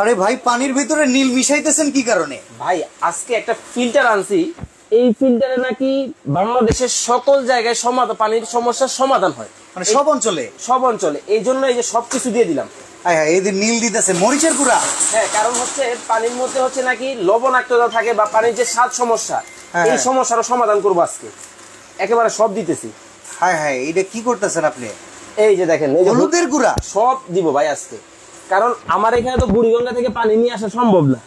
আরে ভাই পানির ভিতরে নীল মিশাইতেছেন কি কারণে? ভাই আজকে একটা ফিল্টার আনছি। এই ফিল্টারে নাকি বাংলাদেশের সকল জায়গায় সমাধান পানির সমস্যার সমাধান হয়। মানে সব অঞ্চলে? সব অঞ্চলে। এই জন্য এই যে সবকিছু দিয়ে দিলাম। হ্যাঁ হ্যাঁ এদের নীল দিতেছে মরিচের গুঁড়া। হ্যাঁ কারণ হচ্ছে পানির মধ্যে হচ্ছে নাকি লবণাক্ততা থাকে বা পানির যে স্বাদ সমস্যা হ্যাঁ, এই হ্যাঁ। সমস্যারও সমাধান করব আজকে। একেবারে সব দিতেছি। হ্যাঁ হ্যাঁ এটা কি করতেছেন আপনি? এই যে দেখেন এই যে হলুদের গুঁড়া। সব দিব ভাই আজকে। কারণ আমার এখানে তো বুড়িগঙ্গা থেকে পানি নিয়ে আসা সম্ভব না।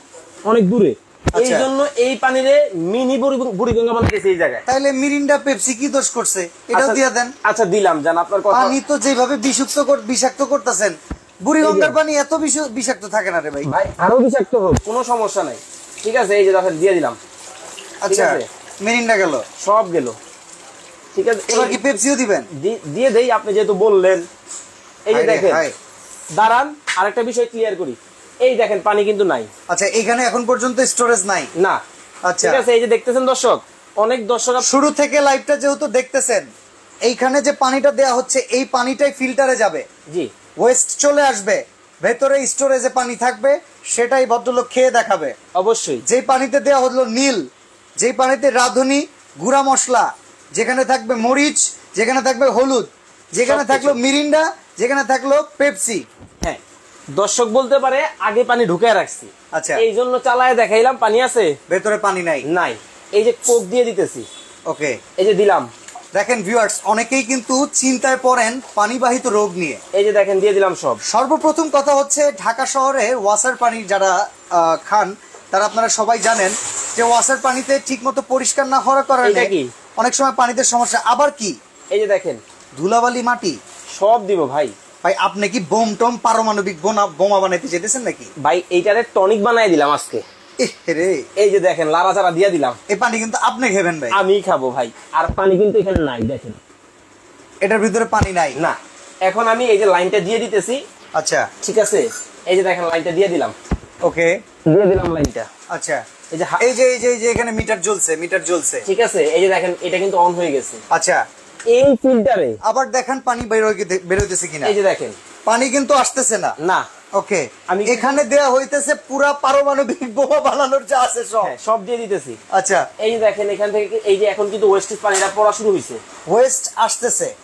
অনেক দূরে। এই আচ্ছা। জন্য এই পানিরে মিনি বুড়িগঙ্গা বানাইতেছে এই জায়গায়। তাইলে মিরিন্ডা পেপসি কি দোষ করছে? এটাও আচ্ছা, দিয়ে দেন। আচ্ছা দিলাম জান আপনার কথা। পানি তো যেভাবে বিষাক্ত বিষাক্ত করতেছেন বুড়ি গঙ্গার পানি এত বিষাক্ত থাকে না রে ভাই। ভাই আরও বিষাক্ত হোক কোনো সমস্যা নাই। ঠিক আছে এই যে দেখেন দিয়ে দিলাম। আচ্ছা মিরিন্ডা গেল। সব গেল। ঠিক আছে এবার কি পেপসিও দিবেন? দিয়ে দেই আপনি যেহেতু বললেন। এই যে দেখেন। দাঁড়ান আরেকটা বিষয় ক্লিয়ার করি। এই দেখেন পানি কিন্তু নাই। আচ্ছা এখানে এখন পর্যন্ত স্টোরেজ নাই? না। আচ্ছা। ঠিক আছে এই যে দেখতেছেন দর্শক অনেক দর্শক শুরু থেকে লাইভটা যেহেতু দেখতেছেন এইখানে যে পানিটা দেয়া হচ্ছে এই পানিটাই ফিল্টারে যাবে। জি। ওয়েস্ট চলে আসবে ভেতরে স্টোরেজে পানি থাকবে সেটাই ভদ্রলোক খেয়ে দেখাবে। অবশ্যই। যেই পানিতে দেওয়া হলো নীল যেই পানিতে রাঁধুনি গুঁড়া মশলা যেখানে থাকবে মরিচ যেখানে থাকবে হলুদ যেখানে থাকল মিরিন্ডা যেখানে থাকল পেপসি। হ্যাঁ দর্শক বলতে পারে আগে পানি ঢুকে রাখছি। আচ্ছা। এই জন্য চালায় দেখাইলাম পানি আছে? ভেতরে পানি নাই। নাই। এই যে কোক দিয়ে দিতেছি। ওকে। এই যে দিলাম। দেখেন ভিউয়ার্স অনেকেই কিন্তু চিন্তায় পড়েন পানিবাহিত রোগ নিয়ে। এই যে দেখেন দিয়ে দিলাম সব। সর্বপ্রথম কথা হচ্ছে ঢাকা শহরে ওয়াসার পানি যারা খান তারা আপনারা সবাই জানেন যে ওয়াসার পানিতে ঠিকমতো পরিষ্কার না হওয়ার কারণে অনেক সময় পানিতে সমস্যা। আবার কি? এই যে দেখেন ধুলাবালি মাটি? সব দিব ভাই। ভাই আপনি কি বোম টম পারমাণবিক বোমা বানাইতে যেতেছেন নাকি? ভাই এইটারে টনিক বানাই দিলাম আজকে। রে। এই যে দেখেন লারা চারা দিয়ে দিলাম। এই পানি কিন্তু আপনি খেবেন ভাই। আমি খাব ভাই। আর পানি কিন্তু এখানে নাই দেখেন। এটার ভিতরে পানি নাই? না। এখন আমি এই যে লাইনটা দিয়ে দিতেছি। আচ্ছা। ঠিক আছে? এই যে দেখেন লাইনটা দিয়ে দিলাম। ওকে। দিয়ে দিলাম লাইনটা। আচ্ছা। এই যে হা- এই যে এই যে এই যে এখানে মিটার জ্বলছে মিটার জ্বলছে। ঠিক আছে? এই যে দেখেন এটা কিন্তু অন হয়ে গেছে। আচ্ছা। এই ফিল্টারে। আবার দেখেন পানি বেরোইতেছে কিনা। এই যে দেখেন। পানি কিন্তু আসতেছে না। না। ওকে। আমি- এখানে দেয়া হইতেছে পুরা পারমাণবিক বোমা বানানোর যা আছে সব। হ্যাঁ সব দিয়ে দিতেছি। আচ্ছা। এই যে দেখেন এখান থেকে এই যে এখন কিন্তু ওয়েস্টেজ পানিটা পড়া শুরু হয়েছে ওয়েস্ট আসতেছে.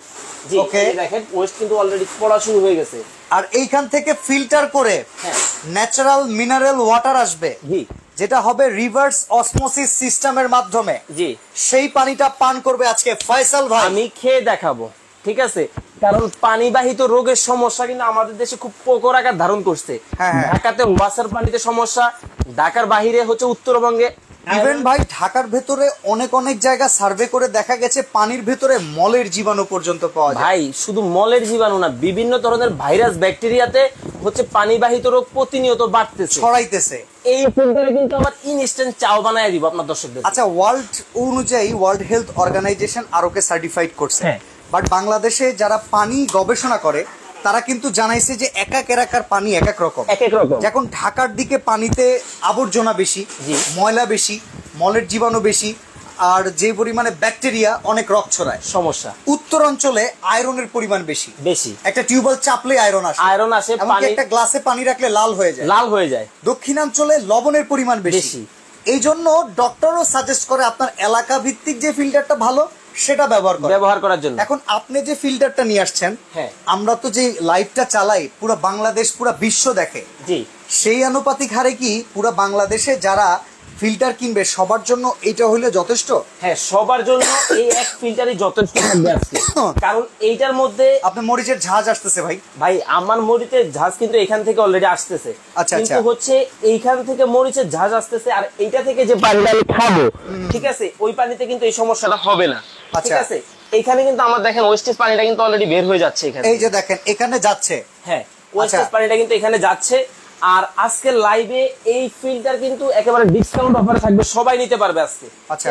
এই দেখেন ওয়েস্ট কিন্তু অলরেডি পড়া শুরু হয়ে গেছে। আর এইখান থেকে ফিল্টার করে ন্যাচারাল মিনারেল ওয়াটার আসবে। জি। যেটা হবে রিভার্স অসমোসিস সিস্টেমের মাধ্যমে। জি। সেই পানিটা পান করবে আজকে ফয়সাল ভাই। আমি খেয়ে দেখাবো ঠিক আছে? কারণ পানিবাহিত রোগের সমস্যা কিন্তু আমাদের দেশে খুব প্রকর আকার ধারণ করছে। হ্যাঁ, হ্যাঁ। ঢাকাতে ওয়াসার পানিতে সমস্যা ঢাকার বাহিরে হচ্ছে উত্তরবঙ্গে। ইভেন ভাই ঢাকার ভেতরে অনেক অনেক জায়গা সার্ভে করে দেখা গেছে পানির ভেতরে মলের জীবাণু পর্যন্ত পাওয়া যায়। ভাই শুধু মলের জীবাণু না বিভিন্ন ধরনের ভাইরাস ব্যাকটেরিয়াতে হচ্ছে পানিবাহিত রোগ প্রতিনিয়ত বাড়তেছে। ছড়াইতেছে। এই ফিল্টারে কিন্তু আবার ইনস্ট্যান্ট চাও বানায় দিব আপনার দর্শকদের। আচ্ছা ওয়ার্ল্ড অনুযায়ী ওয়ার্ল্ড হেলথ অর্গানাইজেশন আরোকে সার্টিফাইড করছে। হ্যাঁ। বাট বাংলাদেশে যারা পানি গবেষণা করে তারা কিন্তু জানাইছে যে এক এক এলাকার পানি এক এক রকম। এক এক রকম। এখন ঢাকার দিকে পানিতে আবর্জনা বেশি ময়লা বেশি মলের জীবাণু বেশি আর যে পরিমাণে ব্যাকটেরিয়া অনেক রক ছড়ায়। সমস্যা। উত্তর অঞ্চলে আয়রনের পরিমাণ বেশি। বেশি। একটা টিউবওয়েল চাপলে আয়রন আসে। আয়রন আসে এমনকি একটা গ্লাসে পানি রাখলে লাল হয়ে যায়। লাল হয়ে যায়। দক্ষিণাঞ্চলে লবণের পরিমাণ বেশি। এই জন্য ডক্টরও সাজেস্ট করে আপনার এলাকা ভিত্তিক যে ফিল্টারটা ভালো সেটা ব্যবহার করে ব্যবহার করার জন্য। এখন আপনি যে ফিল্টারটা নিয়ে আসছেন হ্যাঁ। আমরা তো যে লাইভটা চালাই পুরো বাংলাদেশ পুরো বিশ্ব দেখে জি। সেই আনুপাতিক হারে কি পুরো বাংলাদেশে যারা ফিল্টার কিনবে সবার জন্য এটা হইলে যথেষ্ট? হ্যাঁ সবার জন্য এই এক ফিল্টারই যথেষ্ট আজকে। কারণ এইটার মধ্যে আপনি মরিচের ঝাঁজ আসতেছে ভাই। ভাই আমার মরিচের ঝাঁজ কিন্তু এখান থেকে অলরেডি আসতেছে। আচ্ছা, কিন্তু আচ্ছা। হচ্ছে এইখান থেকে মরিচের ঝাঁজ আসতেছে আর এইটা থেকে যে পানিটা আমি খাব ঠিক আছে ওই পানিতে কিন্তু এই সমস্যাটা হবে না। ঠিক আচ্ছা। আছে? এইখানে কিন্তু আমার দেখেন ওয়েস্টেজ পানিটা কিন্তু অলরেডি বের হয়ে যাচ্ছে এখানে এই যে দেখেন এখানে যাচ্ছে। হ্যাঁ ওয়েস্টেজ আচ্ছা। পানিটা কিন্তু এখানে যাচ্ছে। আর আজকে লাইভে এই ফিল্টার কিন্তু একেবারে ডিসকাউন্ট অফারে থাকবে সবাই নিতে পারবে আজকে। আচ্ছা।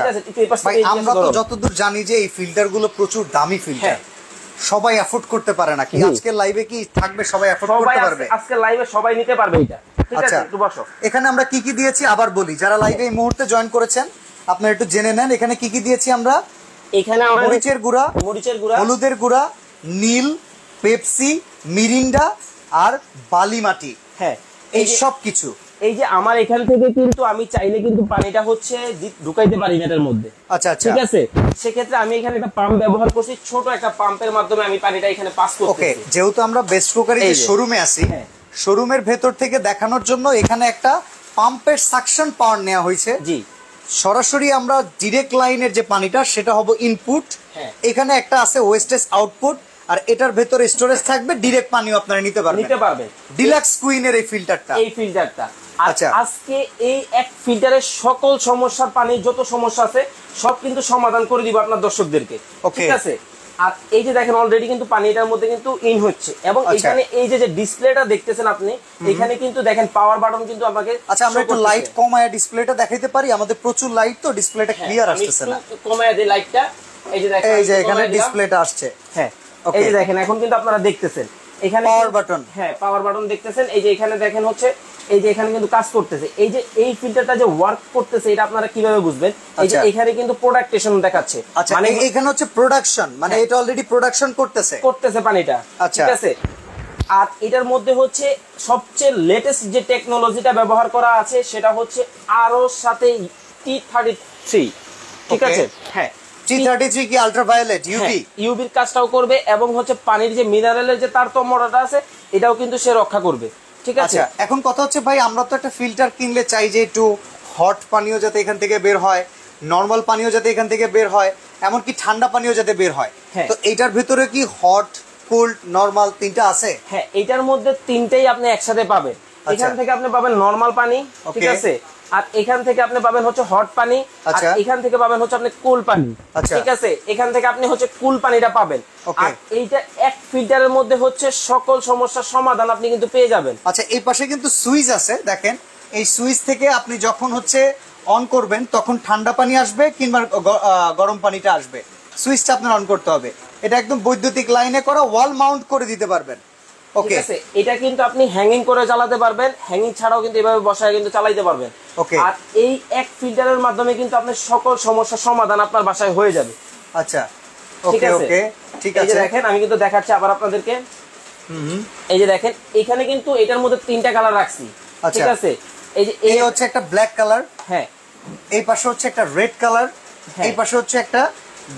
আমরা তো যতদূর জানি যে এই ফিল্টারগুলো প্রচুর দামি ফিল্টার হ্যাঁ। সবাই অ্যাফোর্ড করতে পারে না কি? জি। আজকের লাইভে কি থাকবে সবাই অ্যাফোর্ড করতে পারবে? আজকে লাইভে সবাই নিতে পারবে এটা ঠিক আছে? আচ্ছা। এখানে আমরা কি কি দিয়েছি আবার বলি। যারা লাইভে এই মুহূর্তে জয়েন করেছেন আপনারা একটু জেনে নেন এখানে কি কি দিয়েছি আমরা? এখানে মরিচের গুঁড়া মরিচের গুঁড়া। হলুদের গুঁড়া নীল পেপসি মিরিন্ডা আর বালি মাটি হ্যাঁ। এই সব কিছু এই যে আমার এখান থেকে কিন্তু আমি চাইলে কিন্তু পানিটা হচ্ছে ঢুকাইতে পারি না এটার মধ্যে। আচ্ছা আচ্ছা। ঠিক আছে? সেক্ষেত্রে আমি এখানে একটা পাম্প ব্যবহার করছি ছোট একটা পাম্পের মাধ্যমে আমি পানিটা এখানে পাস ওকে যেহেতু আমরা বেস্ট কুকারি। শোরুমে আছি হ্যাঁ। শোরুমের ভেতর থেকে দেখানোর জন্য এখানে একটা পাম্পের সাকশন পাওয়ার নেওয়া হয়েছে। জি। সরাসরি আমরা ডিরেক্ট লাইনের যে পানিটা সেটা হবে ইনপুট হ্যাঁ। এখানে একটা আছে ওয়েস্টেজ আউটপুট আর এটার ভেতরে স্টোরেজ থাকবে ডিরেক্ট পানিও আপনারা নিতে পারবেন। নিতে পারবে। ডিলাক্স কুইনের এই ফিল্টারটা এই ফিল্টারটা আচ্ছা। আজকে এই এক ফিল্টারের সকল সমস্যার পানির যত সমস্যা আছে সব কিন্তু সমাধান করে দিব আপনার দর্শকদেরকে. ঠিক আছে? আর এই যে দেখেন অলরেডি কিন্তু পানিটার মধ্যে কিন্তু ইন হচ্ছে। এবং আচ্ছা। এখানে এই যে যে ডিসপ্লেটা দেখতেছেন আপনি এখানে কিন্তু দেখেন পাওয়ার বাটন কিন্তু আমাকে আচ্ছা আমরা একটু। লাইট কমায় ডিসপ্লেটা দেখাইতে পারি। আমাদের প্রচুর লাইট তো ডিসপ্লেটা হ্যাঁ, ক্লিয়ার আমি আসতেছে না। কমায় দিই লাইটটা এই যে দেখেন এই যে এখানে ডিসপ্লেটা আসছে। হ্যাঁ. এই যে দেখেন এখন কিন্তু আপনারা দেখতেছেন। এখানে কিন্তু- button। হ্যাঁ পাওয়ার বাটন দেখতেছেন। এই যে এখানে দেখেন হচ্ছে এই যে এখানে কিন্তু কাজ করতেছে। এই যে এই ফিল্টারটা যে ওয়ার্ক করতেছে এটা আপনারা কীভাবে বুঝবেন? এই যে আচ্ছা। এখানে কিন্তু প্রোডাক্টেশন দেখাচ্ছে। আচ্ছা মানে এখানে হচ্ছে প্রোডাকশন মানে হ্যাঁ। এটা অলরেডি প্রোডাকশন করতেছে। করতেছে পানিটা। আচ্ছা। ঠিক আছে? আর এটার মধ্যে হচ্ছে সবচেয়ে লেটেস্ট যে টেকনোলজিটা ব্যবহার করা আছে সেটা হচ্ছে আরও সাথে টি থার্টি থ্রি ঠিক আছে? হ্যাঁ। কি আল্ট্রাভায়োলেট ইউভি কাজটাও করবে এবং হচ্ছে পানির যে মিনারেলের যে তারতম্যটা আছে এটাও কিন্তু সে রক্ষা করবে। ঠিক আছে? আচ্ছা এখন কথা হচ্ছে ভাই আমরা তো একটা ফিল্টার কিনলে চাই যে একটু হট পানীয় যাতে এখান থেকে বের হয় নর্মাল পানীয় যাতে এখান থেকে বের হয় এমনকি ঠান্ডা পানীয় যাতে বের হয়। হ্যাঁ। তো এইটার ভিতরে কি হট কোল্ড নর্মাল তিনটা আছে? হ্যাঁ এটার মধ্যে তিনটেই আপনি একসাথে পাবেন। আচ্ছা। এখান থেকে আপনি পাবেন নর্মাল পানি ঠিক আছে? আর এখান থেকে আপনি পাবেন হচ্ছে হট পানি আর আচ্ছা। এখান থেকে পাবেন হচ্ছে আপনি কুল পানি। আচ্ছা। ঠিক আছে? এখান থেকে আপনি হচ্ছে কুল পানিটা পাবেন। আর এইটা এক ফিল্টারের মধ্যে হচ্ছে সকল সমস্যার সমাধান আপনি কিন্তু পেয়ে যাবেন। আচ্ছা এই পাশে কিন্তু সুইচ আছে দেখেন। এই সুইচ থেকে আপনি যখন হচ্ছে অন করবেন তখন ঠান্ডা পানি আসবে কিংবা গরম পানিটা আসবে। সুইচটা আপনার অন করতে হবে। এটা একদম বৈদ্যুতিক লাইনে করা ওয়াল মাউন্ট করে দিতে পারবেন। ওকে এটা কিন্তু আপনি হ্যাঙ্গিং করে চালাতে পারবেন। হ্যাঙ্গিং ছাড়াও কিন্তু এভাবে বসায় কিন্তু চালাইতে পারবেন। Okay. আর এই এক ফিল্টারের মাধ্যমে কিন্তু আপনার সকল সমস্যার সমাধান আপনার বাসায় হয়ে যাবে। আচ্ছা। ওকে ওকে ঠিক আছে। দেখেন আমি কিন্তু দেখাচ্ছি আবার আপনাদেরকে। হুম। এই যে দেখেন এখানে কিন্তু এটার মধ্যে তিনটা কালার রাখছি। আচ্ছা। ঠিক আছে? এই যে এই এই হচ্ছে একটা ব্ল্যাক কালার হ্যাঁ। এই পাশে হচ্ছে একটা রেড কালার হ্যাঁ। এই পাশে হচ্ছে একটা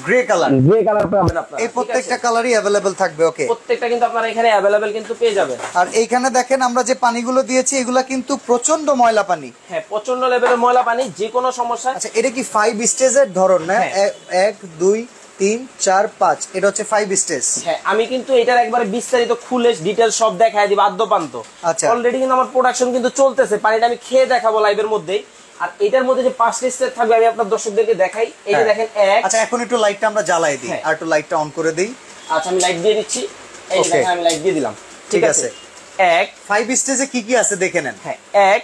গ্রে কালার গ্রে কালার পাবেন আপনারা। এই প্রত্যেকটা কালারই অ্যাভেলেবেল থাকবে ওকে প্রত্যেকটা কিন্তু আপনারা এখানে অ্যাভেলেবেল কিন্তু পেয়ে যাবেন। আর এইখানে দেখেন আমরা যে পানিগুলো দিয়েছি এগুলা কিন্তু প্রচণ্ড ময়লা পানি। হ্যাঁ প্রচণ্ড লেভেলের ময়লা পানি যে কোনো সমস্যা। আচ্ছা এটা কি ফাইভ স্টেজের ধরন না? হ্যাঁ। এক দুই তিন চার পাঁচ এটা হচ্ছে ফাইভ স্টেজ হ্যাঁ আমি কিন্তু এটার একবারে বিস্তারিত খুলে ডিটেল সব দেখাই দিব আদ্যপান্ত। আচ্ছা। অলরেডি কিন্তু আমার প্রোডাকশন কিন্তু চলতেছে পানিটা আমি খেয়ে দেখাবো লাইভের মধ্যেই। আর এটার মধ্যে যে পাঁচটা স্টেপ থাকবে আমি আপনার দর্শকদেরকে দেখাই। এই যে দেখেন এক আচ্ছা এখন একটু লাইটটা আমরা জ্বালাই দিই হ্যাঁ। আর একটু লাইটটা অন করে দিই। আচ্ছা আমি লাইট দিয়ে দিচ্ছি। এই যে দেখেন আমি লাইট দিয়ে দিলাম। ঠিক আছে। এক ফাইভ স্টেজে কি কি আছে দেখে নেন। হ্যাঁ এক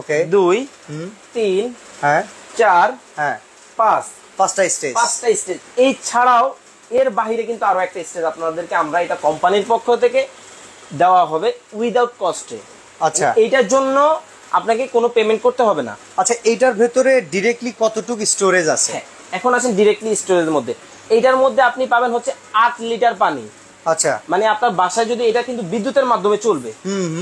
ওকে দুই হুম। তিন হ্যাঁ। চার হ্যাঁ। পাঁচ। পাঁচটা স্টেজ পাঁচটা স্টেজ এই ছাড়াও এর বাইরে কিন্তু আরও একটা স্টেজ আপনাদেরকে আমরা এটা কোম্পানির পক্ষ থেকে দেওয়া হবে উইদাউট কস্টে আচ্ছা। এইটার জন্য আপনাকে কোনো পেমেন্ট করতে হবে না। আচ্ছা এইটার ভেতরে ডিরেক্টলি কতটুকু স্টোরেজ আছে? হ্যাঁ এখন আছেন ডিরেক্টলি স্টোরেজের মধ্যে। এইটার মধ্যে আপনি পাবেন হচ্ছে আট লিটার পানি। আচ্ছা। মানে আপনার বাসায় যদি এটা কিন্তু বিদ্যুতের মাধ্যমে চলবে।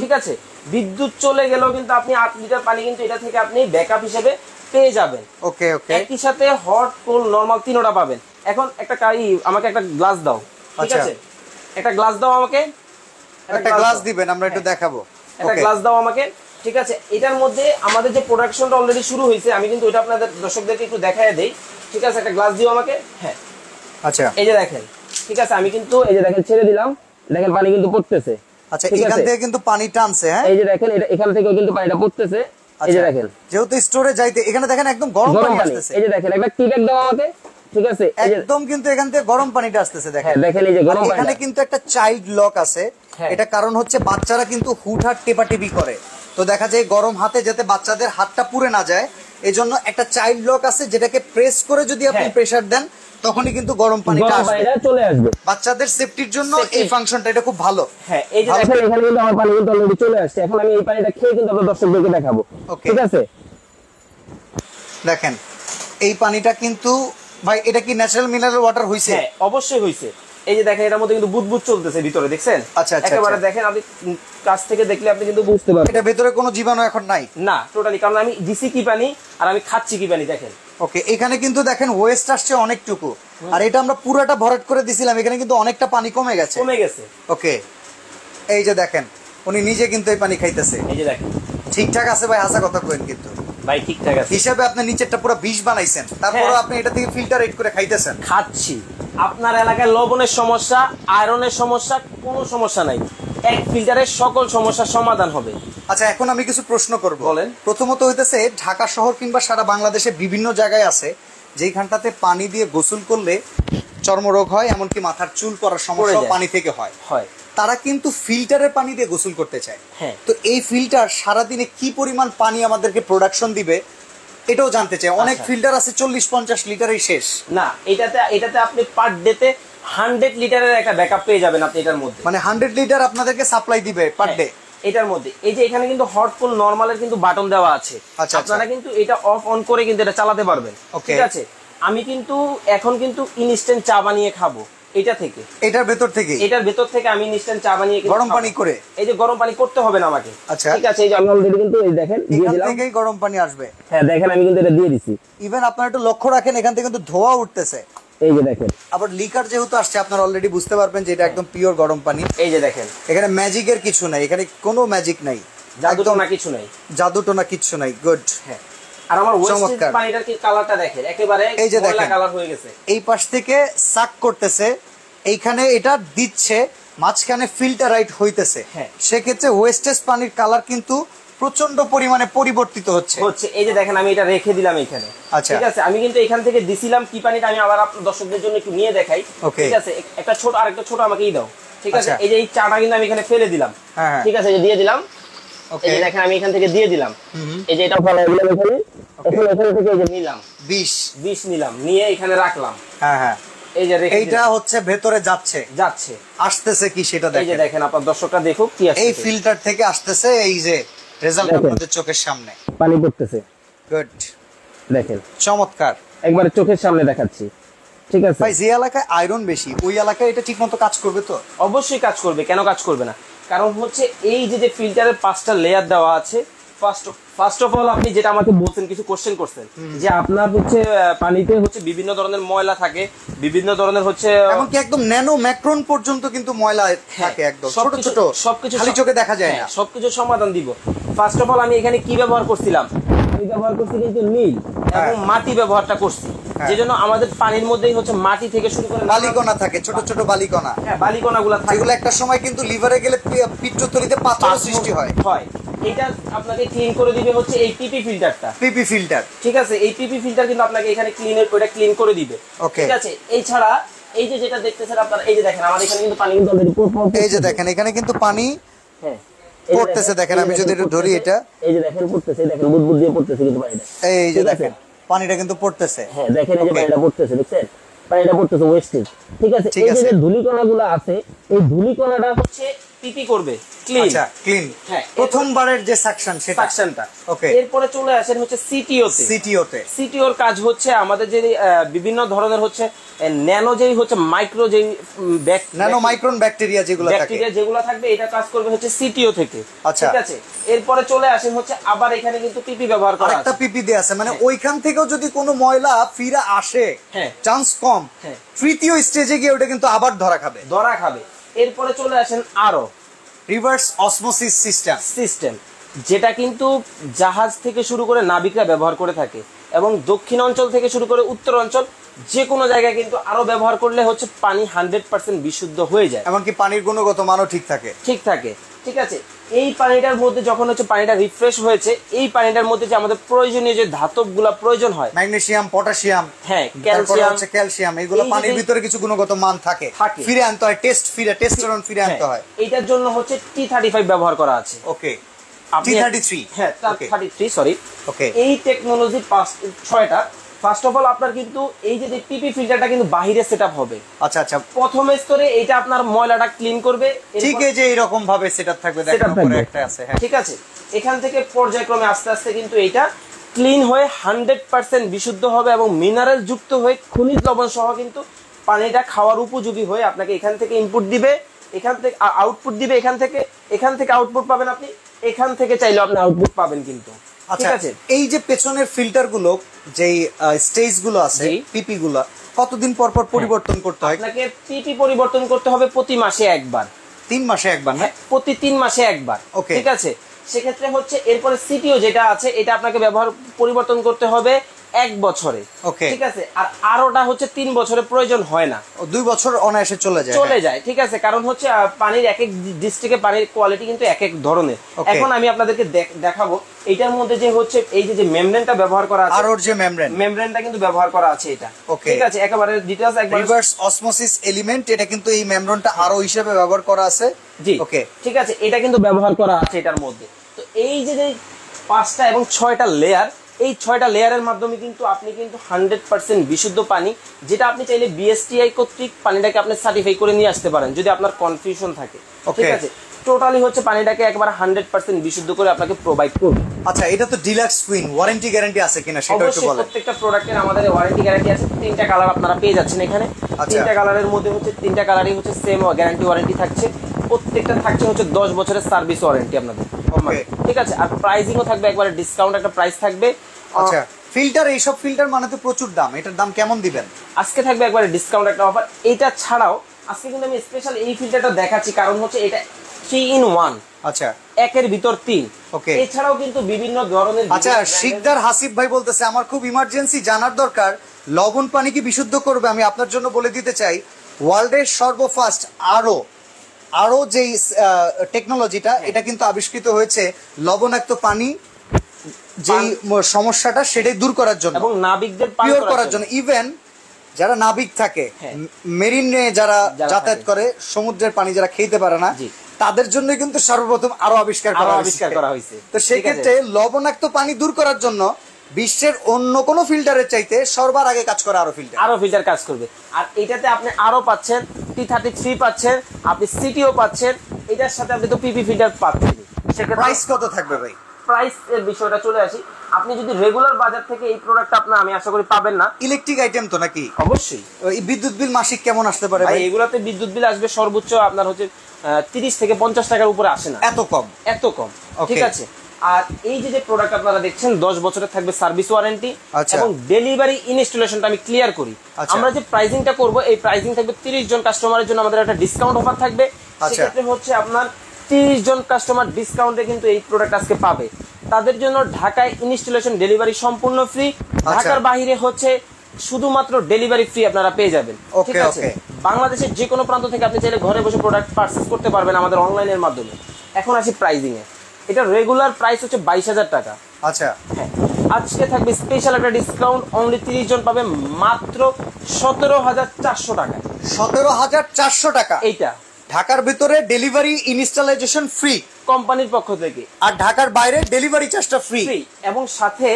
ঠিক আছে? বিদ্যুৎ চলে গেলেও কিন্তু আপনি আট লিটার পানি কিন্তু এটা থেকে আপনি ব্যাকআপ হিসেবে পেয়ে যাবেন। ওকে ওকে। একই সাথে হট কোল্ড নরমাল তিনোটা পাবেন। এখন একটা কাই আমাকে একটা গ্লাস দাও ঠিক আচ্ছা। আছে? একটা গ্লাস দাও আমাকে। একটা গ্লাস দিবেন আমরা একটু দেখাবো। একটা গ্লাস দাও আমাকে। ঠিক আছে এটার মধ্যে আমাদের যে প্রোডাকশনটা অলরেডি শুরু হয়েছে আমি কিন্তু ওটা আপনাদের দর্শকদেরকে একটু দেখায় দেই। ঠিক আছে একটা গ্লাস দিও আমাকে। হ্যাঁ। আচ্ছা। এই যে দেখেন ঠিক আছে আমি কিন্তু এই যে দেখেন ছেড়ে দিলাম। দেখেন পানি কিন্তু পড়তেছে। আচ্ছা এখান থেকে কিন্তু পানি টানছে হ্যাঁ? এই যে দেখেন এটা এখান থেকেও কিন্তু পানিটা পড়তেছে। এই যে আচ্ছা দেখেন। যেহেতু স্টোরে যাইতে এখানে দেখেন একদম গরম পানি পানি। আসতেছে। এই যে দেখেন একটা টি ব্যাগ দাও আমাকে। ঠিক আছে? একদম কিন্তু এখান থেকে গরম পানিটা আসতেছে দেখেন। হ্যাঁ দেখেন এই যে গরম এখানে কিন্তু একটা চাইল্ড লক আছে। হ্যাঁ। এটা কারণ হচ্ছে বাচ্চারা কিন্তু হুটহাট টেপাটেপি করে। তো দেখা যায় গরম হাতে যাতে বাচ্চাদের হাতটা পুড়ে না যায় এই জন্য একটা চাইল্ড লক আছে যেটাকে প্রেস করে যদি আপনি হ্যাঁ। প্রেসার দেন তখনই কিন্তু গরম পানিটা আসবে চলে আসবে। বাচ্চাদের সেফটির জন্য এই ফাংশনটা এটা খুব ভালো। হ্যাঁ এই যে দেখেন এখানে কিন্তু আমার পানি কিন্তু অলরেডি চলে আসছে। এখন আমি এই পানিটা খেয়ে কিন্তু আপনার দর্শকদেরকে দেখাবো। ঠিক আছে? দেখেন এই পানিটা কিন্তু ভাই এটা কি ন্যাচারাল মিনারেল ওয়াটার হইছে? হ্যাঁ অবশ্যই হয়েছে এই যে দেখেন এটার মধ্যে কিন্তু বুদবুদ চলতেছে ভিতরে দেখছেন? আচ্ছা, আচ্ছা, একেবারে আচ্ছা। দেখেন আপনি কাছ থেকে দেখলে আপনি কিন্তু বুঝতে পারবেন। এটা ভেতরে কোনো জীবাণু এখন নাই? না টোটালি কারণ আমি দিছি কি পানি আর আমি খাচ্ছি কি পানি দেখেন। ওকে এখানে কিন্তু দেখেন ওয়েস্ট আসছে অনেকটুকু। আর এটা আমরা পুরোটা ভরাট করে দিছিলাম এখানে কিন্তু অনেকটা পানি কমে গেছে। কমে গেছে। ওকে এই যে দেখেন উনি নিজে কিন্তু এই পানি খাইতেছে। এই যে দেখেন। ঠিকঠাক আছে ভাই হাসা কথা কইন কিন্তু। ভাই ঠিকঠাক আছে। হিসাবে আপনি নিচেরটা পুরো বিষ বানাইছেন। তারপরে হ্যাঁ। আপনি এটা থেকে ফিল্টার রেট করে খাইতেছেন। খাচ্ছি। আপনার এলাকায় লবণের সমস্যা আয়রনের সমস্যা কোনো সমস্যা নাই। এক ফিল্টারের সকল সমস্যার সমাধান হবে। আচ্ছা এখন আমি কিছু প্রশ্ন করব। বলেন। প্রথমত হইতেছে ঢাকা শহর কিংবা সারা বাংলাদেশে বিভিন্ন জায়গায় আছে যেইখানটাতে পানি দিয়ে গোসল করলে চর্মরোগ হয় এমনকি মাথার চুল পড়ার সমস্যা। পানি থেকে হয়। হয়। তারা কিন্তু ফিল্টারের পানি দিয়ে গোসল করতে চায়। হ্যাঁ। তো এই ফিল্টার সারাদিনে কি পরিমাণ পানি আমাদেরকে প্রোডাকশন দিবে এটাও জানতে চাই। অনেক আচ্ছা। ফিল্টার আছে চল্লিশ পঞ্চাশ লিটারই শেষ। না এটাতে এটাতে আপনি পার ডেতে হান্ড্রেড লিটারের একটা ব্যাকআপ পেয়ে যাবেন আপনি এটার মধ্যে। মানে হান্ড্রেড লিটার আপনাদেরকে সাপ্লাই দিবে পার ডে হ্যাঁ, এটার মধ্যে। এই যে এখানে কিন্তু হট ফুল নরমালের কিন্তু বাটন দেওয়া আছে। আচ্ছা, আপনারা কিন্তু এটা অফ অন করে কিন্তু এটা চালাতে পারবেন। ঠিক আছে? আমি কিন্তু এখন কিন্তু ইনস্ট্যান্ট চা বানিয়ে খাব। এটা থেকে। এটার ভেতর থেকে এটার ভেতর থেকে আমি ইনস্ট্যান্ট চা বানিয়ে গরম পানি করে? এই যে গরম পানি করতে হবে না আমাকে। আচ্ছা। ঠিক আছে এই যে আমি অলরেডি কিন্তু এই দেখেন দিয়ে দিলাম। থেকেই গরম পানি আসবে। হ্যাঁ দেখেন আমি কিন্তু এটা দিয়ে দিছি। ইভেন আপনারা একটু লক্ষ্য রাখেন এখান থেকে কিন্তু ধোয়া উঠতেছে। এই যে দেখেন। আবার লিকার যেহেতু আসছে আপনারা অলরেডি বুঝতে পারবেন যে এটা একদম পিওর গরম পানি। এই যে দেখেন। এখানে ম্যাজিকের কিছু নাই এখানে কোনো ম্যাজিক নাই। জাদু একদম না কিছু নাই। জাদু টোনা কিচ্ছু নাই। গুড হ্যাঁ। আর আমার চমৎকার। পানিটার কি কালারটা দেখেন? একেবারে এই যে দেখেন। কালার হয়ে গেছে। এই পাশ থেকে সাক করতেছে এইখানে এটা দিচ্ছে মাঝখানে ফিল্টারাইট হইতেছে। সেক্ষেত্রে ওয়েস্টেজ পানির কালার কিন্তু প্রচণ্ড পরিমাণে পরিবর্তিত হচ্ছে। হচ্ছে এই যে দেখেন আমি এটা রেখে দিলাম এখানে। আচ্ছা। ঠিক আছে আমি কিন্তু এখান থেকে দিছিলাম কি পানিটা আমি আবার আপনার দর্শকদের জন্য একটু নিয়ে দেখাই। ঠিক আছে একটা ছোট আরেকটা ছোট আমাকেই দাও। ঠিক আছে আচ্ছা। এই যে এই চাটা কিন্তু আমি এখানে ফেলে দিলাম। হ্যাঁ, হ্যাঁ। ঠিক আছে এই যে দিয়ে দিলাম। এই ওকে। যে দেখেন আমি এখান থেকে দিয়ে দিলাম। এই যে এটা ফেলে দিলাম এখানে। এখন এখান থেকে এই যে নিলাম। বিষ বিষ নিলাম নিয়ে এখানে রাখলাম। হ্যাঁ হ্যাঁ। এই যে এইটা হচ্ছে ভেতরে যাচ্ছে। যাচ্ছে। আসতেছে কি সেটা এই যে দেখেন। দেখেন দর্শকরা দেখুক কি আছে এই ফিল্টার থেকে আসতেছে এই যে রেজাল্ট আপনাদের চোখের সামনে। পানি পড়তেছে। গুড দেখেন। চমৎকার। একবারে চোখের সামনে দেখাচ্ছি। ঠিক আছে? ভাই যে এলাকায় আয়রন বেশি ওই এলাকায় এটা ঠিকমতো কাজ করবে তো? অবশ্যই কাজ করবে। কেন কাজ করবে না? কারণ হচ্ছে এই যে যে ফিল্টারের পাঁচটা লেয়ার দেওয়া আছে ফার্স্ট অফ অল আপনি যেটা আমাকে বলছেন কিছু কোশ্চেন করছেন যে আপনার হচ্ছে পানিতে হচ্ছে বিভিন্ন ধরনের ময়লা থাকে বিভিন্ন ধরনের হচ্ছে এমনকি একদম ন্যানো ম্যাক্রন পর্যন্ত কিন্তু ময়লা থাকে একদম ছোট হ্যাঁ, ছোট সবকিছু খালি চোখে দেখা যায় না। হ্যাঁ, সবকিছু সমাধান দিব। ফার্স্ট অফ অল আমি এখানে কি ব্যবহার করছিলাম? আমি ব্যবহার করছি কিন্তু নীল এবং হ্যাঁ। মাটি ব্যবহারটা করছি হ্যাঁ। যে জন্য আমাদের পানির মধ্যেই হচ্ছে মাটি থেকে শুরু করে বালিকণা থাকে ছোট ছোট বালিকণা। হ্যাঁ বালিকণাগুলো থাকে। যেগুলো একটা সময় কিন্তু লিভারে গেলে পিত্তথলিতে পাথর সৃষ্টি হয়। হয়। এটা আপনাকে ক্লিন করে দিবে হচ্ছে এই পিপি ফিল্টারটা পিপি ফিল্টার ঠিক আছে? এই পিপি ফিল্টার কিন্তু আপনাকে এখানে ক্লিন ওটা ক্লিন করে দিবে. ঠিক আছে? এই ছাড়া এই যে যেটা দেখতেছেন আপনারা এই যে দেখেন আমাদের এখানে কিন্তু পানি কিন্তু অলরেডি এই যে দেখেন এখানে কিন্তু পানি হ্যাঁ। পড়তেছে দেখেন, আমি যদি একটু ধরি এটা। এই যে দেখেন পড়তেছে দেখেন বুদবুদ দিয়ে পড়তেছে কিন্তু পানিটা। এই যে দেখেন পানিটা কিন্তু পড়তেছে। হ্যাঁ দেখেন এই যে পানিটা পড়তেছে দেখছেন? পানিটা পড়তেছে ওয়েস্টেজ ঠিক আছে? এই যে আছে। যে ধূলিকণা গুলো আছে এই ধূলিকণাটা হচ্ছে পিপি করবে। ক্লিন আচ্ছা ক্লিন হ্যাঁ, প্রথমবারের যে সাকশন সেটা। সাকশনটা Okay. এরপরে চলে আসেন হচ্ছে সিটিওতে সিটিওতে সিটিওর কাজ হচ্ছে আমাদের যে বিভিন্ন ধরনের হচ্ছে ন্যানো যেই হচ্ছে মাইক্রো যেই ন্যানো মাইক্রন ব্যাকটেরিয়া যেগুলো থাকে। ব্যাকটেরিয়া যেগুলো থাকবে এটা কাজ করবে হচ্ছে সিটিও থেকে। আচ্ছা। ঠিক আছে? এরপরে চলে আসেন হচ্ছে আবার এখানে কিন্তু পিপি ব্যবহার করা আছে। পিপি দিয়ে আছে। মানে হ্যাঁ। ওইখান থেকেও যদি কোনো ময়লা ফিরে আসে। চান্স কম। হ্যাঁ। তৃতীয় স্টেজে গিয়ে ওটা কিন্তু আবার ধরা খাবে। ধরা খাবে। এরপরে চলে আসেন আরও। রিভার্স অসমোসিস সিস্টেম সিস্টেম যেটা কিন্তু জাহাজ থেকে শুরু করে নাবিকরা ব্যবহার করে থাকে এবং দক্ষিণ অঞ্চল থেকে শুরু করে উত্তর অঞ্চল যে কোনো জায়গায় কিন্তু আরও ব্যবহার করলে হচ্ছে পানি হান্ড্রেড পার্সেন্ট বিশুদ্ধ হয়ে যায়। এমনকি পানির গুণগত মানও ঠিক থাকে। ঠিক থাকে। ঠিক আছে এই পানিটার মধ্যে যখন হচ্ছে পানিটা রিফ্রেশ হয়েছে এই পানিটার মধ্যে যে আমাদের প্রয়োজনীয় যে ধাতবগুলা প্রয়োজন হয় ম্যাগনেসিয়াম পটাশিয়াম হ্যাঁ ক্যালসিয়াম হচ্ছে ক্যালসিয়াম এগুলো পানির ভিতরে কিছু গুণগত মান থাকে। ফিরে আনতে হয় টেস্ট ফিরে টেস্টোরন ফিরে আনতে হ্যাঁ, হয় এইটার জন্য হচ্ছে টি থার্টি ফাইভ ব্যবহার করা আছে। ওকে আপনি- T33 হ্যাঁ Okay. Thirty three sorry okay এই টেকনোলজি পাঁচ ছয়টা ফার্স্ট অফ অল আপনার কিন্তু এই যে পিপি ফিল্টারটা কিন্তু বাহিরে সেট হবে। আচ্ছা আচ্ছা। প্রথম স্তরে এটা আপনার ময়লাটা ক্লিন করবে। ঠিক এই যে এইরকম ভাবে সেটআপ থাকবে দেখেন উপরে একটা আছে হ্যাঁ। ঠিক আছে। এখান থেকে পর্যায়ক্রমে আস্তে আস্তে কিন্তু এইটা ক্লিন হয়ে হান্ড্রেড পার্সেন্ট বিশুদ্ধ হবে এবং মিনারেল যুক্ত হয়ে খনিজ লবণ সহ কিন্তু পানিটা খাওয়ার উপযোগী হয়ে আপনাকে এখান থেকে ইনপুট দিবে। এখান থেকে আউটপুট দিবে এখান থেকে। এখান থেকে আউটপুট পাবেন আপনি। এখান থেকে চাইলে আপনি আউটপুট পাবেন কিন্তু। আচ্ছা আছে? এই যে পেছনের ফিল্টারগুলো যেই স্টেজগুলো আছে। পিপি গুলো কতদিন পর পর পরিবর্তন করতে হয়? আপনাকে পিপি পরিবর্তন করতে হবে প্রতি মাসে একবার। তিন মাসে একবার না? হ্যাঁ প্রতি তিন মাসে একবার। ওকে ঠিক আছে? সেক্ষেত্রে হচ্ছে এরপরে সিটিও যেটা আছে এটা আপনাকে ব্যবহার পরিবর্তন করতে হবে। এক বছরে। ওকে ঠিক আছে? আর আরোটা হচ্ছে তিন বছরে প্রয়োজন হয় না। দুই বছর অনায়াসে চলে যায় চলে যায় ঠিক আছে? কারণ হচ্ছে পানির এক এক ডিস্ট্রিক্টে পানির কোয়ালিটি কিন্তু এক এক ধরনের এখন আমি আপনাদেরকে দেখাবো এটার মধ্যে যে হচ্ছে এই যে যে মেমব্রেনটা ব্যবহার করা আছে আর ওর যে মেমব্রেন মেমব্রেনটা কিন্তু ব্যবহার করা আছে এটা। ওকে ঠিক আছে? একেবারে ডিটেলস একবার রিভার্স অসমোসিস এলিমেন্ট এটা কিন্তু এই মেমব্রেনটা আরও হিসেবে ব্যবহার করা আছে। জি। ওকে ঠিক আছে? এটা কিন্তু ব্যবহার করা আছে এটার মধ্যে। তো এই যে যে পাঁচটা এবং ছয়টা লেয়ার এই ছয়টা লেয়ারের মাধ্যমে কিন্তু আপনি কিন্তু হান্ড্রেড পার্সেন্ট বিশুদ্ধ পানি যেটা আপনি চাইলে বিএসটিআই কর্তৃক পানিটাকে আপনি সার্টিফাই করে নিয়ে আসতে পারেন যদি আপনার কনফিউশন থাকে। ঠিক আছে? টোটালি হচ্ছে পানিটাকে একবার হান্ড্রেড পার্সেন্ট বিশুদ্ধ করে আপনাকে প্রোভাইড করবে। আচ্ছা এটা তো ডিলাক্স কুইন ওয়ারেন্টি গ্যারান্টি আছে কিনা সেটা একটু বলেন। প্রত্যেকটা প্রোডাক্টের আমাদের ওয়ারেন্টি গ্যারান্টি আছে। তিনটা কালার আপনারা পেয়ে যাচ্ছেন এখানে। আচ্ছা। তিনটা কালারের মধ্যে হচ্ছে তিনটা কালারই হচ্ছে সেম গ্যারান্টি ওয়ারেন্টি থাকছে। প্রত্যেকটা থাকছে হচ্ছে দশ বছরের সার্ভিস ওয়ারেন্টি আপনাদের। ঠিক আছে আর প্রাইসিংও থাকবে একবারে ডিসকাউন্ট একটা প্রাইস থাকবে। আচ্ছা ফিল্টার এইসব ফিল্টার মানে তো প্রচুর দাম। এটার দাম কেমন দিবেন? আজকে থাকবে একবারে ডিসকাউন্ট একটা অফার এটা ছাড়াও আজকে কিন্তু আমি স্পেশাল এই ফিল্টারটা দেখাচ্ছি কারণ হচ্ছে এটা থ্রি ইন ওয়ান আচ্ছা। একের ভিতর তিন। Okay. এছাড়াও কিন্তু বিভিন্ন ধরনের আচ্ছা শিকদার হাসিফ ভাই বলতেছে আমার খুব ইমার্জেন্সি জানার দরকার। লবণ পানি কি বিশুদ্ধ করবে? আমি আপনার জন্য বলে দিতে চাই। ওয়ার্ল্ডের সর্বফাস্ট আরও আরও যেই টেকনোলজিটা এটা কিন্তু আবিষ্কৃত হয়েছে লবণাক্ত পানি যেই সমস্যাটা সেটাই দূর করার জন্য। এবং নাবিকদের পিওর করার জন্য। ইভেন যারা নাবিক থাকে হ্যাঁ। মেরিনে যারা যাতায়াত করে সমুদ্রের পানি যারা খেতে পারে না তাদের জন্য কিন্তু সর্বপ্রথম আরও আবিষ্কার করা হয়েছে। আবিষ্কার করা হয়েছে। তো সেক্ষেত্রে লবণাক্ত পানি দূর করার জন্য বিশ্বের অন্য কোনো ফিল্টারের চাইতে সর্বার আগে কাজ করে আরও ফিল্টার আরও ফিল্টার কাজ করবে। আর এটাতে আপনি আরও পাচ্ছেন টি থার্টি থ্রি পাচ্ছেন আপনি সিটিও পাচ্ছেন এটার সাথে আপনি তো পিপি ফিল্টার পাচ্ছেন। সেক্ষেত্রে প্রাইস কত থাকবে ভাই? প্রাইস এর বিষয়টা চলে আসি। আপনি যদি রেগুলার বাজার থেকে এই প্রোডাক্টটা আপনার আমি আশা করি পাবেন না। ইলেকট্রিক আইটেম তো নাকি? অবশ্যই। বিদ্যুৎ বিল মাসিক কেমন আসতে পারে ভাই এগুলাতে বিদ্যুৎ বিল আসবে সর্বোচ্চ আপনার হচ্ছে তিরিশ থেকে পঞ্চাশ টাকার উপরে আসে না। এত কম। এত কম. ঠিক আছে? আর এই যে যে প্রোডাক্ট আপনারা দেখছেন দশ বছরের থাকবে সার্ভিস ওয়ারেন্টি আচ্ছা। এবং ডেলিভারি ইনস্টলেশনটা আমি ক্লিয়ার করি। আচ্ছা। আমরা যে প্রাইসিংটা করব এই প্রাইসিং থাকবে তিরিশ জন কাস্টমারের জন্য আমাদের একটা ডিসকাউন্ট অফার থাকবে। আচ্ছা। সেক্ষেত্রে হচ্ছে আপনার তিরিশ জন কাস্টমার ডিসকাউন্টে কিন্তু এই প্রোডাক্ট আজকে পাবে। তাদের জন্য ঢাকায় ইনস্টলেশন ডেলিভারি সম্পূর্ণ ফ্রি। ঢাকার বাইরে হচ্ছে শুধুমাত্র ডেলিভারি ফ্রি আপনারা পেয়ে যাবেন। ঠিক আছে? বাংলাদেশের যে কোনো প্রান্ত থেকে আপনি চাইলে ঘরে বসে প্রোডাক্ট পারচেস করতে পারবেন আমাদের অনলাইনের মাধ্যমে। এখন আসি প্রাইজিং এ এটা রেগুলার প্রাইস হচ্ছে বাইশ হাজার টাকা। আচ্ছা। হ্যাঁ। আজকে থাকবে স্পেশাল একটা ডিসকাউন্ট অনলি তিরিশ জন পাবে মাত্র সতেরো হাজার চারশো টাকা। সতেরো হাজার চারশো টাকা। এইটা। ঢাকার ভিতরে ডেলিভারি ইনস্টলেশন ফ্রি কোম্পানির পক্ষ থেকে। আর ঢাকার বাইরে ডেলিভারি চার্জটা ফ্রি এবং সাথে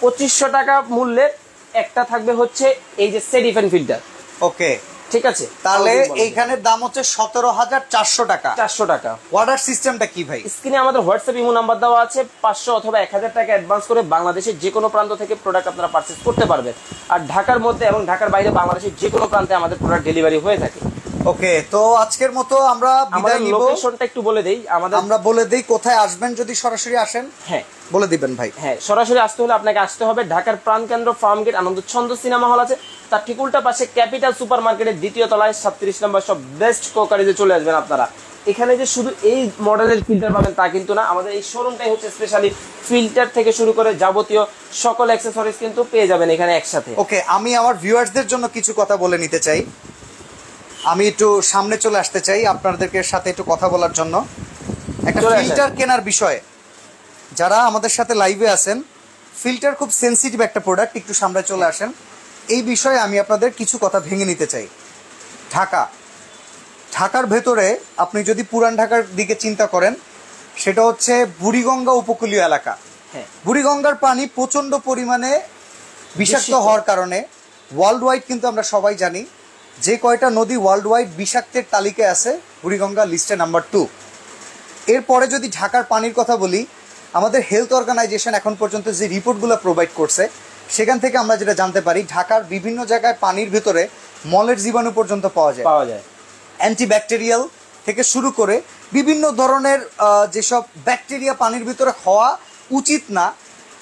পঁচিশশো টাকা মূল্যের একটা থাকবে হচ্ছে এই যে সেডিফেন ফিল্টার ওকে ঠিক আছে তাহলে এইখানে দাম হচ্ছে সতেরো হাজার চারশো টাকা। চারশো টাকা। অর্ডার সিস্টেমটা কি ভাই? স্ক্রিনে আমাদের হোয়াটসঅ্যাপ ইমো নাম্বার দেওয়া আছে পাঁচশো অথবা এক হাজার টাকা অ্যাডভান্স করে বাংলাদেশের যে কোনো প্রান্ত থেকে প্রোডাক্ট আপনারা পার্চেস করতে পারবেন। আর ঢাকার মধ্যে এবং ঢাকার বাইরে বাংলাদেশের যে কোনো প্রান্তে আমাদের প্রোডাক্ট ডেলিভারি হয়ে থাকে। ওকে তো আজকের মতো আমরা বিদায় নিব। লোকেশনটা একটু বলে দেই আমাদের আমরা বলে দেই কোথায় আসবেন যদি সরাসরি আসেন। হ্যাঁ। বলে দিবেন ভাই। হ্যাঁ সরাসরি আসতে হলে আপনাকে আসতে হবে। ঢাকার প্রাণকেন্দ্র ফার্ম গেট আনন্দ ছন্দ সিনেমা হল আছে। তার ঠিক উল্টা পাশে ক্যাপিটাল সুপার মার্কেটের দ্বিতীয় তলায় সাতত্রিশ নম্বর সব বেস্ট কোকারিজে চলে আসবেন আপনারা। এখানে যে শুধু এই মডেলের ফিল্টার পাবেন তা কিন্তু না আমাদের এই শোরুমটাই হচ্ছে স্পেশালি ফিল্টার থেকে শুরু করে যাবতীয় সকল অ্যাক্সেসরিজ কিন্তু পেয়ে যাবেন এখানে একসাথে। ওকে আমি আমার ভিউয়ার্সদের জন্য কিছু কথা বলে নিতে চাই। আমি একটু সামনে চলে আসতে চাই আপনাদেরকে সাথে একটু কথা বলার জন্য। একটা ফিল্টার কেনার বিষয়ে। যারা আমাদের সাথে লাইভে আছেন ফিল্টার খুব সেনসিটিভ একটা প্রোডাক্ট একটু সামনে চলে আসেন। এই বিষয়ে আমি আপনাদের কিছু কথা ভেঙে নিতে চাই। ঢাকা। ঢাকার ভেতরে আপনি যদি পুরান ঢাকার দিকে চিন্তা করেন সেটা হচ্ছে বুড়িগঙ্গা উপকূলীয় এলাকা। হ্যাঁ। বুড়িগঙ্গার পানি প্রচণ্ড পরিমাণে বিষাক্ত হওয়ার কারণে ওয়ার্ল্ড ওয়াইড কিন্তু আমরা সবাই জানি যে কয়টা নদী ওয়ার্ল্ড ওয়াইড বিষাক্তের তালিকায় আছে বুড়িগঙ্গা লিস্টে নাম্বার টু এরপরে যদি ঢাকার পানির কথা বলি আমাদের হেলথ অর্গানাইজেশন এখন পর্যন্ত যে রিপোর্টগুলো প্রোভাইড করছে সেখান থেকে আমরা যেটা জানতে পারি ঢাকার বিভিন্ন জায়গায় পানির ভিতরে মলের জীবাণু পর্যন্ত পাওয়া যায়। পাওয়া যায়। অ্যান্টিব্যাকটেরিয়াল থেকে শুরু করে বিভিন্ন ধরনের যেসব ব্যাকটেরিয়া পানির ভিতরে হওয়া উচিত না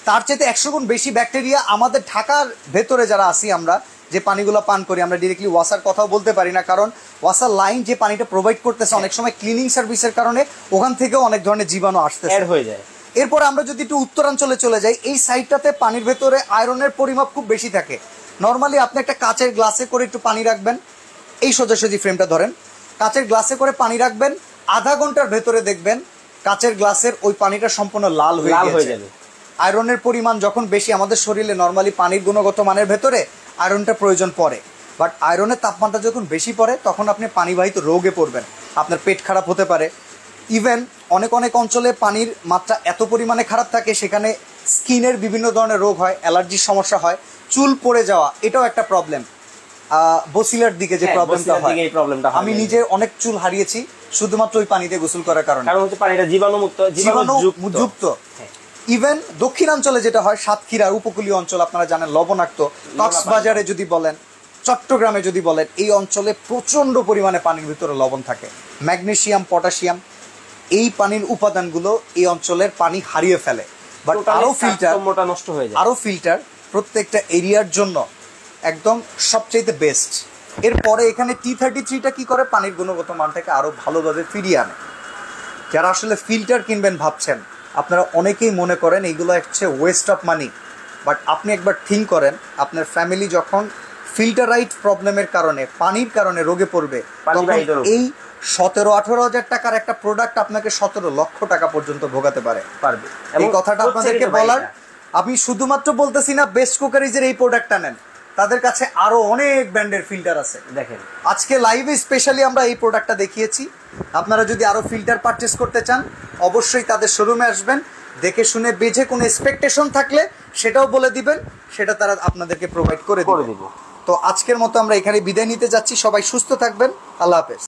তার চাইতে একশো গুণ বেশি ব্যাকটেরিয়া আমাদের ঢাকার ভেতরে যারা আসি আমরা যে পানিগুলো পান করি আমরা ডিরেক্টলি ওয়াসার কথাও বলতে পারি না কারণ ওয়াসার লাইন যে পানিটা প্রোভাইড করতেছে অনেক সময় ক্লিনিং সার্ভিসের কারণে ওখান থেকেও অনেক ধরনের জীবাণু আসতে অ্যাড হয়ে যায়। এরপর আমরা যদি একটু উত্তরাঞ্চলে চলে যাই এই সাইডটাতে পানির ভেতরে আয়রনের পরিমাপ খুব বেশি থাকে। নর্মালি আপনি একটা কাচের গ্লাসে করে একটু পানি রাখবেন। এই সোজাসুজি ফ্রেমটা ধরেন। কাচের গ্লাসে করে পানি রাখবেন আধা ঘণ্টার ভেতরে দেখবেন কাচের গ্লাসের ওই পানিটা সম্পূর্ণ লাল হয়ে লাল হয়ে যাবে। আয়রনের পরিমাণ যখন বেশি আমাদের শরীরে নর্মালি পানির গুণগত মানের ভেতরে আয়রনটা প্রয়োজন পড়ে। বাট আয়রনের তাপমাত্রা যখন বেশি পড়ে তখন আপনি পানিবাহিত রোগে পড়বেন। আপনার পেট খারাপ হতে পারে। ইভেন অনেক অনেক অঞ্চলে পানির মাত্রা এত পরিমাণে খারাপ থাকে সেখানে স্কিনের বিভিন্ন ধরনের রোগ হয় অ্যালার্জির সমস্যা হয় চুল পড়ে যাওয়া এটাও একটা প্রবলেম বসিলার দিকে যে হ্যাঁ, প্রবলেমটা হয়। এই প্রবলেমটা আমি নিজে অনেক চুল হারিয়েছি শুধুমাত্র ওই পানিতে গোসল করার কারণে। কারণ হচ্ছে পানিটা জীবাণুমুক্ত জীবাণু যুক্ত। হ্যাঁ। ইভেন দক্ষিণাঞ্চলে যেটা হয় সাতক্ষীরার উপকূলীয় অঞ্চল আপনারা জানেন লবণাক্ত। কক্সবাজারে যদি বলেন চট্টগ্রামে যদি বলেন এই অঞ্চলে প্রচণ্ড পরিমাণে পানির ভিতরে লবণ থাকে। ম্যাগনেশিয়াম পটাশিয়াম এই পানির উপাদানগুলো এই অঞ্চলের পানি হারিয়ে ফেলে। বাট Totally আরও ফিল্টার নষ্ট হয়ে যায়। আরও ফিল্টার প্রত্যেকটা এরিয়ার জন্য একদম সবচাইতে বেস্ট এরপরে এখানে টি থার্টি থ্রিটা কি করে? পানির গুণগত মানটাকে আরও ভালোভাবে ফিরিয়ে আনে। যারা আসলে ফিল্টার কিনবেন ভাবছেন আপনারা অনেকেই মনে করেন এইগুলো হচ্ছে ওয়েস্ট অফ মানি বাট আপনি একবার থিঙ্ক করেন আপনার ফ্যামিলি যখন ফিল্টারাইট প্রবলেমের কারণে পানির কারণে রোগে পড়বে তখন এই সতেরো আঠারো হাজার টাকার একটা প্রোডাক্ট আপনাকে সতেরো লক্ষ টাকা পর্যন্ত ভোগাতে পারে। পারবে। এই কথাটা আপনাদেরকে বলার আমি শুধুমাত্র বলতেছি না বেস্ট কুকারিজের এই প্রোডাক্টটা নেন। তাদের কাছে আরও অনেক ব্র্যান্ডের ফিল্টার আছে। দেখেন। আজকে লাইভে স্পেশালি আমরা এই প্রোডাক্টটা দেখিয়েছি। আপনারা যদি আরও ফিল্টার পারচেস করতে চান অবশ্যই তাদের শোরুমে আসবেন। দেখে শুনে বেঝে কোনো এক্সপেকটেশন থাকলে সেটাও বলে দিবেন। সেটা তারা আপনাদেরকে প্রোভাইড করে দিবে। তো আজকের মতো আমরা এখানে বিদায় নিতে যাচ্ছি। সবাই সুস্থ থাকবেন। আল্লাহ হাফেজ।